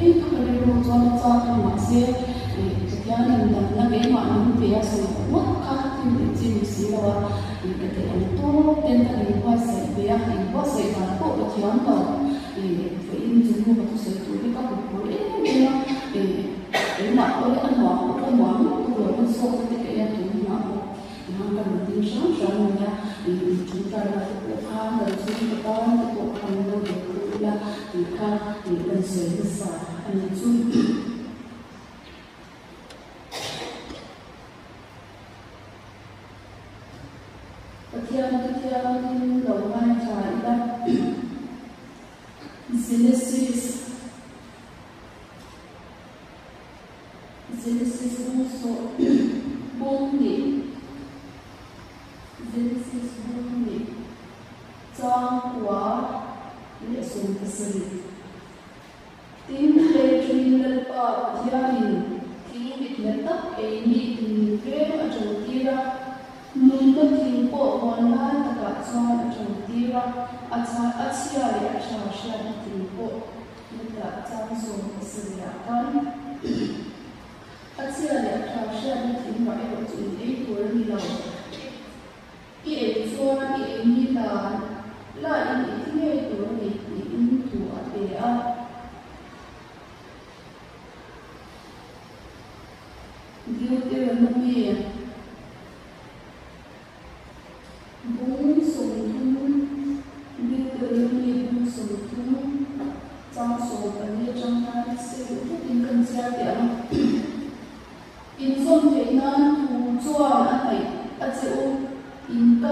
me ka ri ro cha cha ma se yan in dam na be ma nu pe ya so mo ka tin ni chi ni si la wa ni ka te an to ten ta ni wa se be ya ni wa se ta ko o ti an to e fe in ju mu ka se tu ni ka ko ko e ni na e e ma ko le an wa ko ko tôi mu ko lo so ko te ke ya tu ni tin sha sha ta là ko ka da là chúng ta ko ka ni lo de ko la ni ka ni ben se ni sa Takyal ny takyal ny lau manay tayla. sono aggiuntiva azia di accianoscia di tipo da zanzoni sviatani azia di accianoscia di tipo e ottimi e guardi da e il suono e il milano la indietro e dormi di un tuo avea di un tuo avea trong hai sẽ đủ thức in cân xa điểm in sông thế nan thù chua mà phải a chịu in ca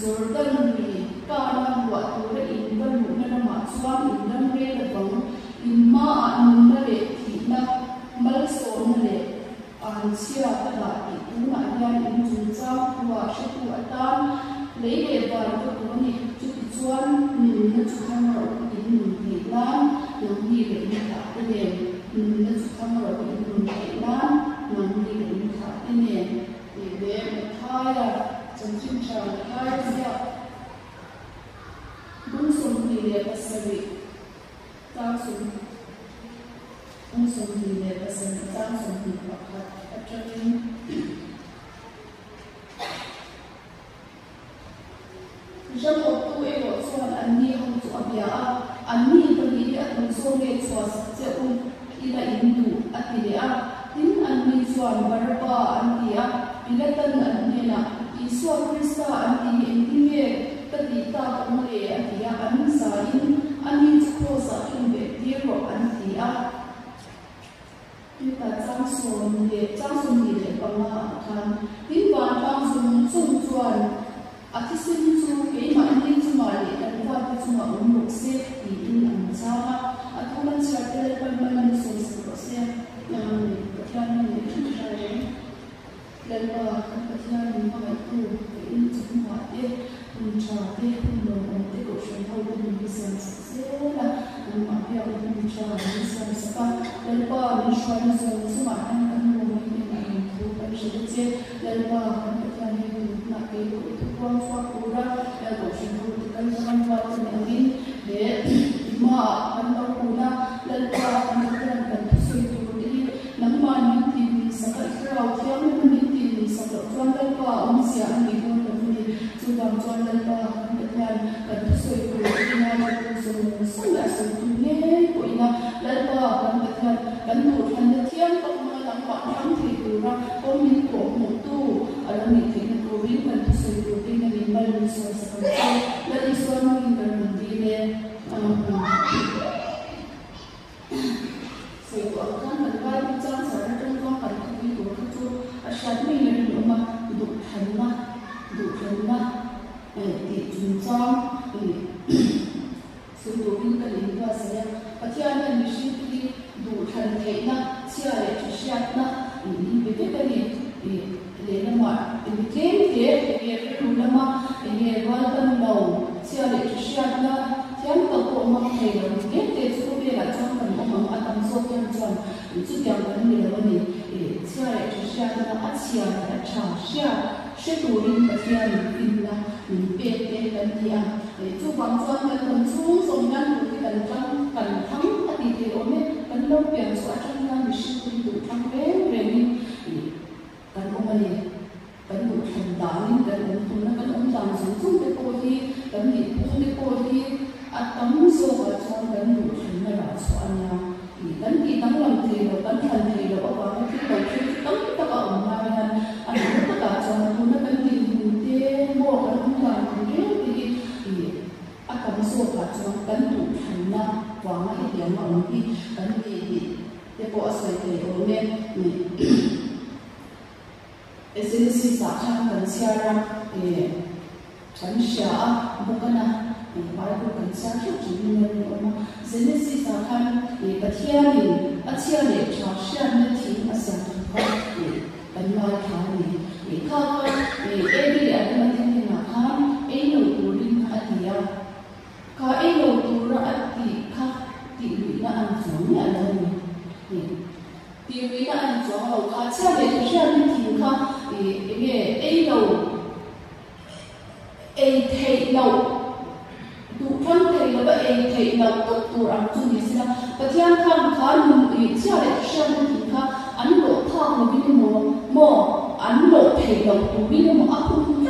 giờ rồi tân đi cả năm vợ tôi đã in tân một năm mà chuan in năm nghe là in ma anh breakfast che um ila indu atile a tin an mi chuan barpa an pilatan an isua krista an ti en ti me tati ta kam le a ti an sa in an mi kho sa in be ti an ti a chang son le chang son ni le khan tin chung chuan ma an ti للبركة فتيان مغيقو فإن تسمع إيه ونشاقيه ونعطيكو شنو من بسم سيولا ونعطيه من شاقيه بسم سبا للبركة شوان سمع أنك نومين عنكو فمشدتي للبركة فتيان مغيقو تقوى فقورا للبركة شنو تقوى فقورا than nó na chia le chi shat na ni be be ka ni e le na ma e ni kem te e e na ma e e wal ban lo chia le chi shat na thiam ka ko ma thei lo ke te chu be la chang kan ma ma tam so kem chang ni chu tiang kan ni lo ni e chia le chi shat na a chia na cha sha she tu rin và ni pin na ni pe te kan ti để chú chu bang chuan kan kan chu som nan cái ki kan tang thắng. 学啊。lo tuan teri là bậy thei lo to tur ang chu ni sila pathian khan khan mun i chia le shan ki kha an lộ tha mo bi mo mo an lộ thei lo tu bi mo a khu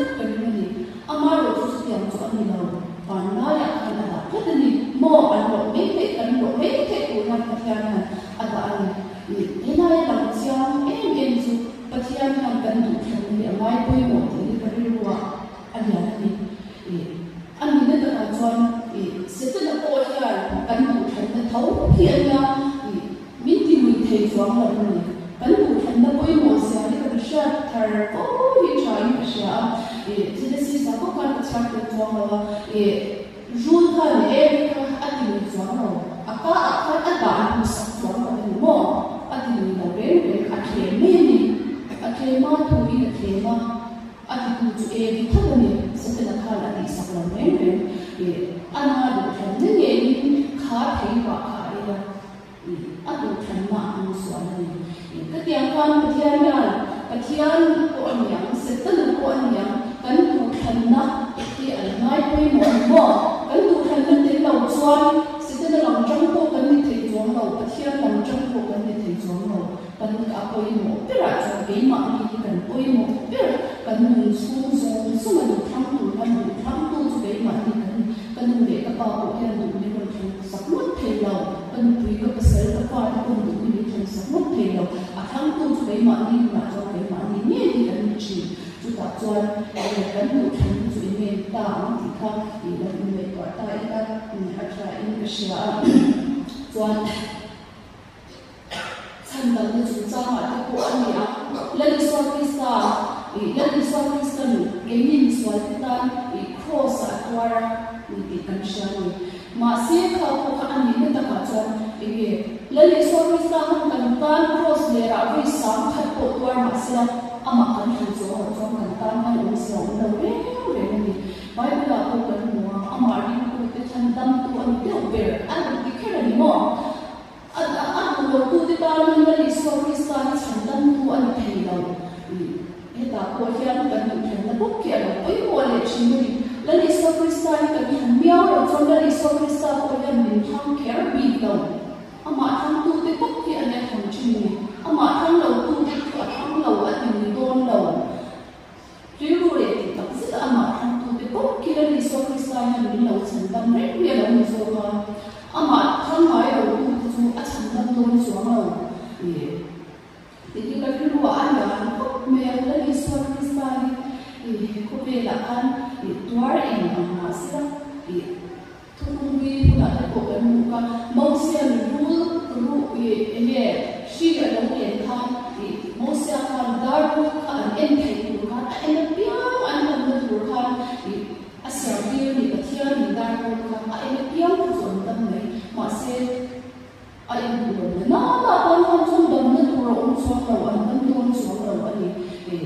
ก็ก็าตะบาหูสังสมหูหม้อปะหีตะเบลเลยอะเทมีนี่อะเทมาถูกอะเทมาอะกูจุเอวิทั้งเนี่ยสเตนะคาละอีสังลมเมเมเออันมาดูทันเนี่ยขาเทว่าขาเออะดูทันมาอันสวนนี่ก็เตียงความปะเทียนเนี่ยปะเทียนตัวนี่ย e du thang chu ni ta ma ti kha i la ni me ta ta i ka a tra in ka sha chuan san dal na chu cha ma ta ko an ya la ni so krista i la ni so krista ni ke ni ni so ta i cross a twara ni ti kan sha ni ma se kha ko ka an ni ta ka chuan i ge la ni so krista han kan tan cross le ra vi sam khat ko twar ma se ama સહકર્મન કામમાં એવું સહું લવે લેની બાઇબલ આપો કરનું અમારી કુતે છંદમ તુ અંતે ઉબેર આ દીખેડની મો આ આ કો કુતે કામન લઈ સો ક્રિસ્તાની છંદમ તુ અંતે લવ هذا هو كان كان كان بوكي أنا أي هو اللي تشمري للي سافر ساي كان كان ميار وتون للي سافر ساي هو كان من كان كير بيدو أما كان تو تبوكي أنا كان تشمري أما كان لو تو ma ma pon hon chung dong na tu ro um so lo an an tu um so lo an ni e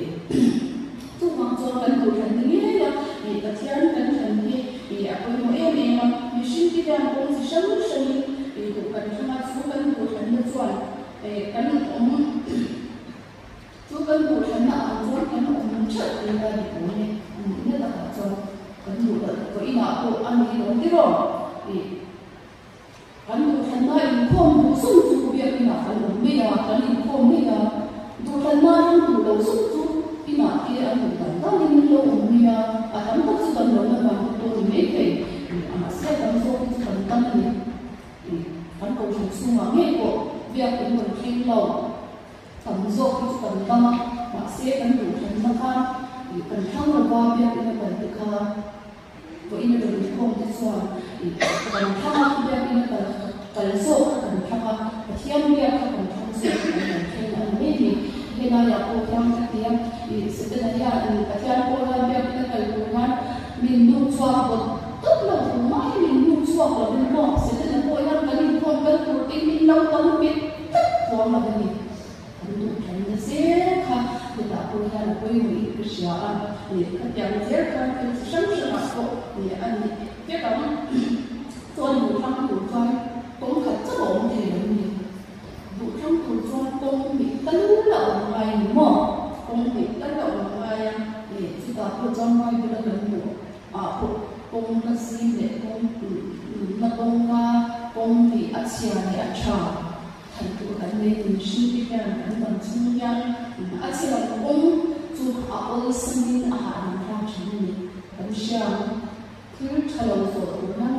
tu wang so kan tu kan ni le ya e ta tian kan kan ni e a ko mo e me ma ni shin ki da ko si shan lu shan ni e tu kan tu ma su kan tu kan cái so e kan ni um tu kan tu kan cái an so kan um cha ni da ni ko ni ni da ka so kan tu da ko ina ko an ni lo ti ro กันเข้ามาบ้าเบี้ยเป็นอะไรตัวค่ะตัวอินเดียเป็นคนที่ส่วนกันเข้ามาเบี้ยเป็นอะไรตัวโซ่กันเข้ามาเที่ยวเบี้ย asia le acha thai tu kan le ni shi ti ya kan ban chu ya asia la om chu a ol sin a ha an ra chu ni kan sha thir thalo so nan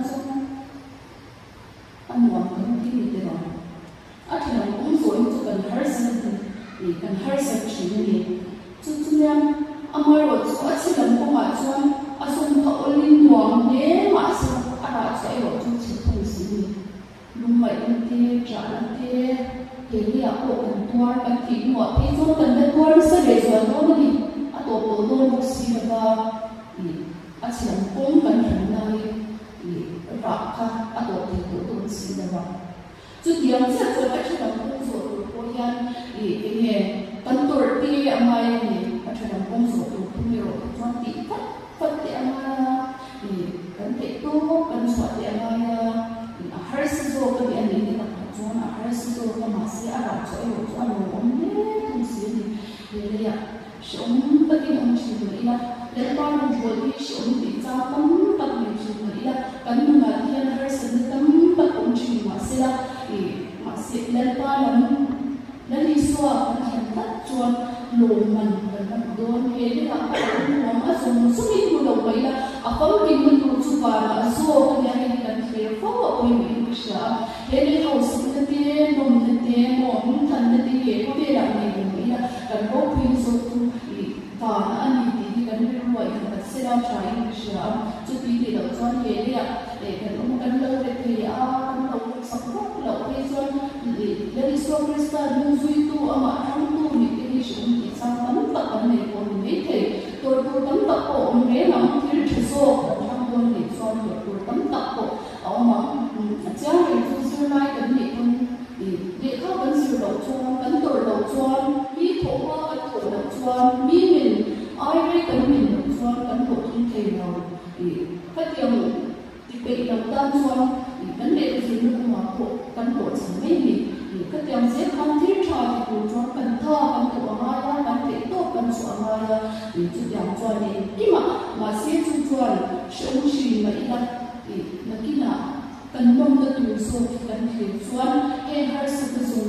đi về mà thì ở trời đồng công số tù nhiều cho tí thất phân tiện mà thì cấn tệ tu hốt cấn sọ tiện hai sư dô cơ bị anh đến cho là hai sư dô mà sẽ ở đọc chỗ cho đồ không thì thì đây ạ sống bất kỳ ông chỉ là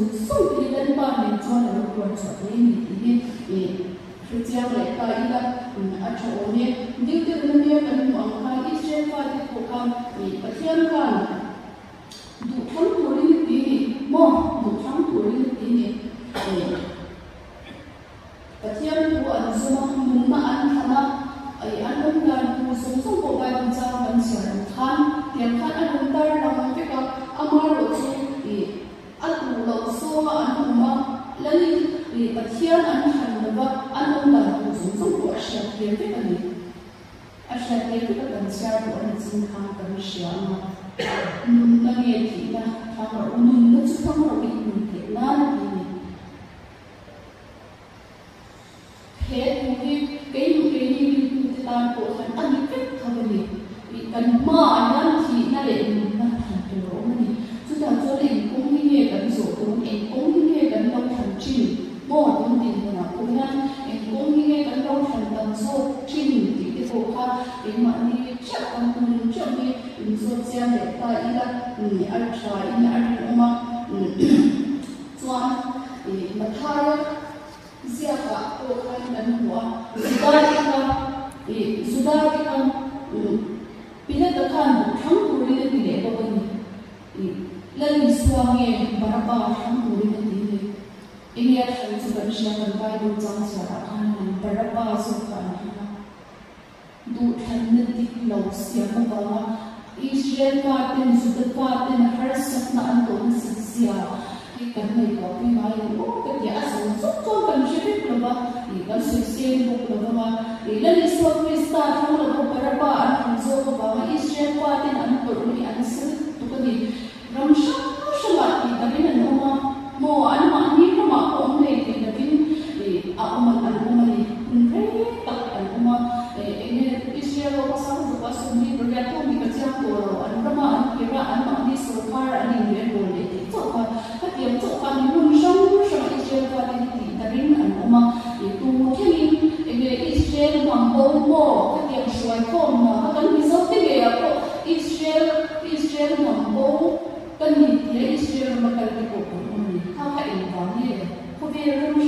送给人吧，你做了个观察的，你你你，就这样来到一个嗯，啊，朝我们六点那边跟王开一些话的不讲，你不听讲，都通过你的梦。kita untuk akan tadi kan kau beli faatin sadaqatin harasatnaan doon sa siya ikan na ikaw pimayo o kanya asan sukong panusipit na ba ikan susin mo na ba ma ilaliswa krista kung na ko para ba ang hanzo ko ba ma isya faatin ang paruni ang sa tukadin ramsyak You.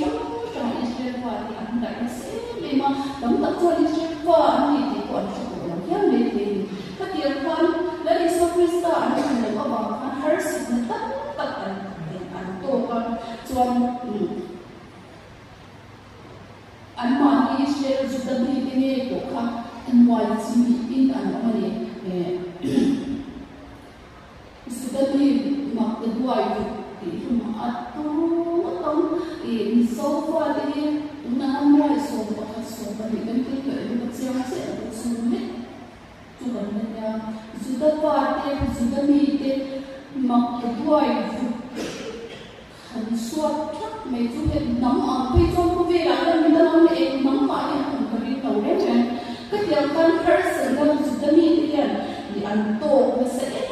person comes to the meeting. the antok, the second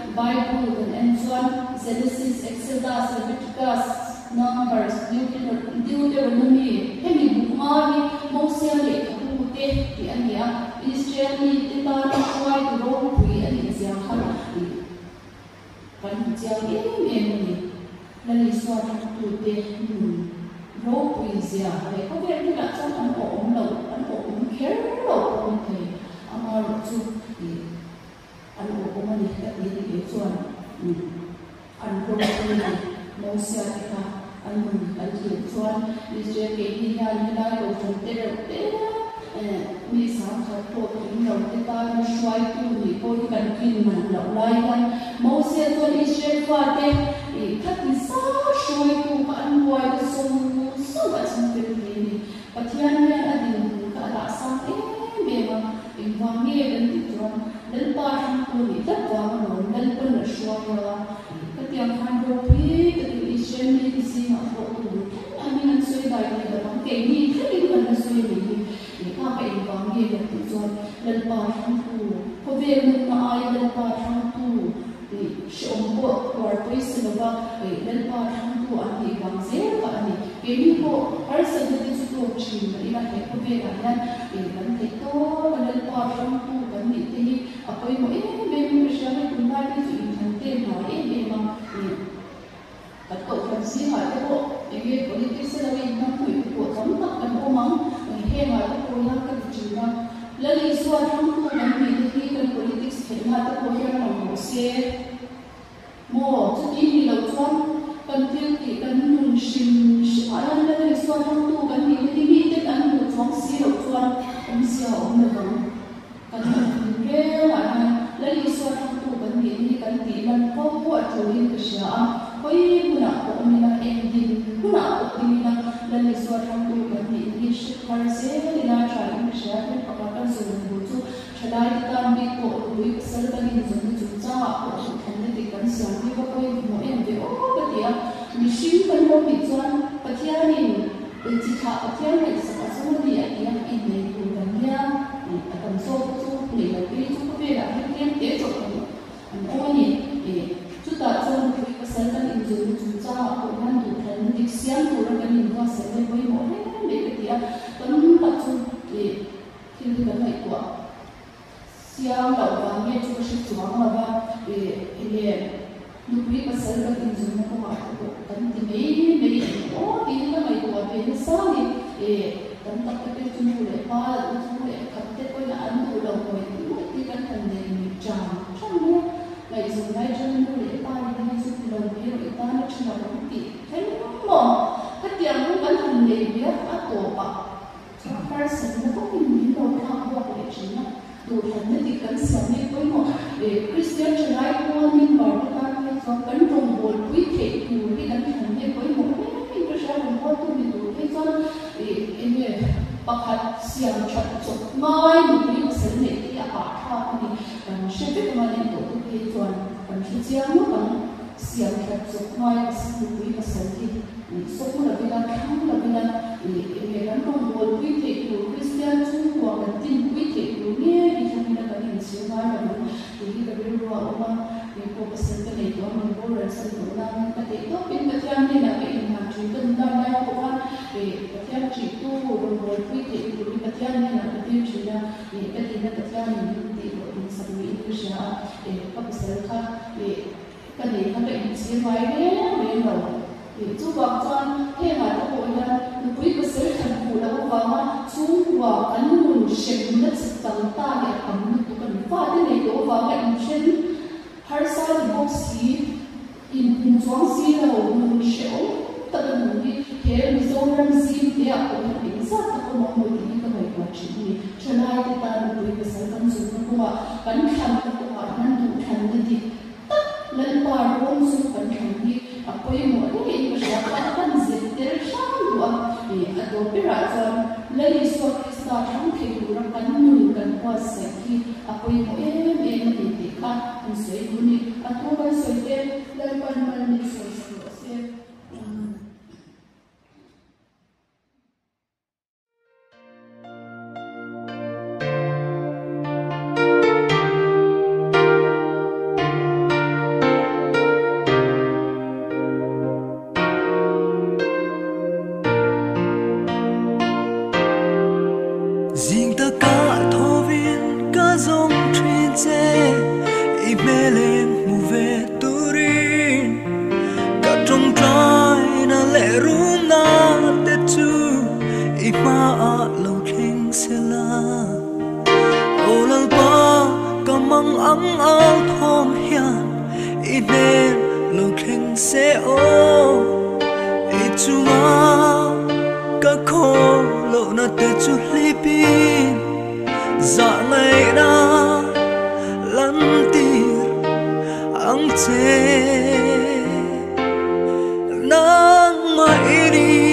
bipolars, and so on, Celestis, Excelas, Leviticus, Numbers, Deuteronomy, Hemi, Bukmari, Mosiali, Kapute, the Anya, Israeli, Titan, White, Rome, Pui, and Isiam Hanapi. But in Jiang, in Emily, then he saw to the moon. Rome, Pui, Isiam, they could get to that son and Om, and Om, care, Om, Amar, too. ここに来たりそうな、うん、あのこの国に申し上げたあのあのそうな日中経験や未来を取ってるってมีสามสัตว์ตัวถึงเราที่ตาช่วยที่มีคนกันกินมันเราไล่กันโมเสสตัวอิสราเอลว่าเด็กถ้าที่สาช่วยตัวมันไว้สมสู้กับฉันเป็นนี้ปัจจัยเนี่ยอดีตกับหลักสามเอ๊ะเบมาอินวางเงี้ยเป็นติดตรง nel parco di tappa non nel quella scuola che ti hanno qui che ti dice mi insieme a fuoco a me non so dai che da ma che mi che mi non so mi mi pa che mi pa mi che tu so nel parco ho vero ma ai nel parco thì sống bộ của tôi sẽ là để lên bờ thăm của anh thì bằng dễ và anh thì cái như bộ ở sự tự tin sự tổ chức mà đi là thế có việc anh thì vẫn thấy tốt và lên bờ thăm ni apoi bên e be mi sha ni kun ba ni chu in than te na e be ma e ka to kan si ha te ko e ge politics la we na ku ko tam ta kan ko mang he ma ko na ka chi na la li suwa thang tu kan ni te kan politics he ma ta cô he ma một se sự cái này đó mình vô rồi sự của nam cái đấy tốt. Bên cái trang này là cái hình hàng trí cần đam mê của con để cái trang chỉ tu đồng hồ quy thị của cái trang này là cái tiêu chí là để cái gì là cái trang này thì của mình sẽ bị cái là để các cái sự khác để cái này các bệnh hình siêu mai đấy bên đầu. Thì chú bảo con, thế mà nó hội là quý của sự thành phụ là vào chú bảo ấn muốn sinh nhất tầng ta để cầm của cần pha thế này đổ vào bệnh sinh हर साल books की इन इंसान सी ना वो मनुष्य हो तब उन्हें खेल मिसोरम सी ने आपको इंसान तक वो हम लोग की कमाई पहुंची थी चुनाव के तार में कोई पसंद कम सुन हुआ बन शाम को आनंद तो ठंड थी तब लन पार रोम सुन बन ठंडी आपको ये मोटे के पश्चात अपन से तेरे शाम हुआ ये अदोपे राजा लन इसको किस तरह हम खेल रहा कन्नू कन्नू से कि आपको ये o lal áo ka mang ang thom hian nên lục hình sẽ ô ý chú ngó các khô lộ nó tê chú li pin dạ ngày đó lăn tir ang chê. Nang mai đi